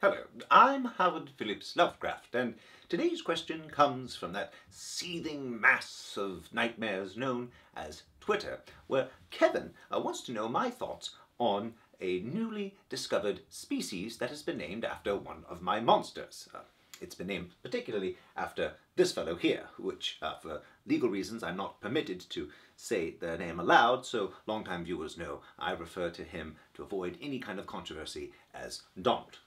Hello, I'm Howard Phillips Lovecraft, and today's question comes from that seething mass of nightmares known as Twitter, where Kevin uh, wants to know my thoughts on a newly discovered species that has been named after one of my monsters. Uh, it's been named particularly after this fellow here, which, uh, for legal reasons, I'm not permitted to say the name aloud, so long-time viewers know I refer to him to avoid any kind of controversy as Donald.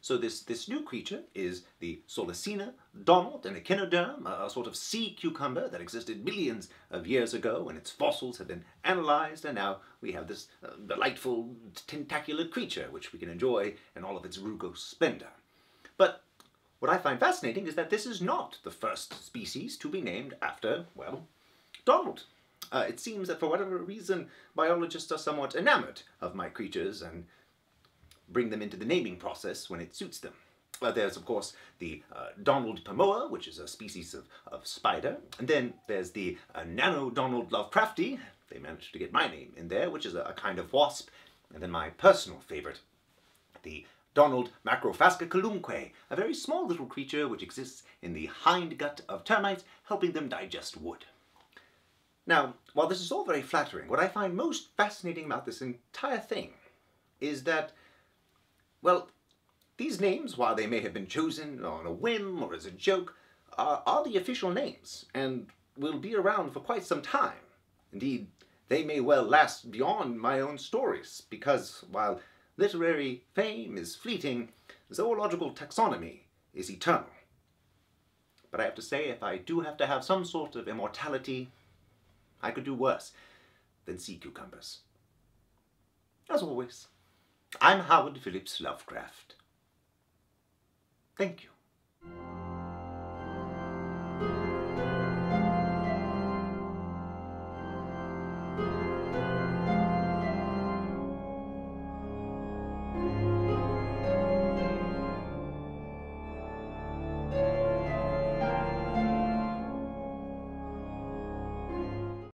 So this, this new creature is the Sollasina donald an echinoderm, a, a sort of sea cucumber that existed millions of years ago and its fossils have been analyzed and now we have this uh, delightful tentacular creature which we can enjoy in all of its rugose splendor. But what I find fascinating is that this is not the first species to be named after, well, Donald. Uh, it seems that for whatever reason, biologists are somewhat enamored of my creatures and bring them into the naming process when it suits them. Uh, there's, of course, the uh, Donald Pimoa, which is a species of, of spider. And then there's the uh, Nano Donald lovecrafti. They managed to get my name in there, which is a, a kind of wasp. And then my personal favorite, the Donald macrofasciculumque, a very small little creature which exists in the hind gut of termites, helping them digest wood. Now, while this is all very flattering, what I find most fascinating about this entire thing is that well, these names, while they may have been chosen on a whim or as a joke, are, are the official names and will be around for quite some time. Indeed, they may well last beyond my own stories, because while literary fame is fleeting, zoological taxonomy is eternal. But I have to say, if I do have to have some sort of immortality, I could do worse than sea cucumbers. As always, I'm Howard Phillips Lovecraft. Thank you.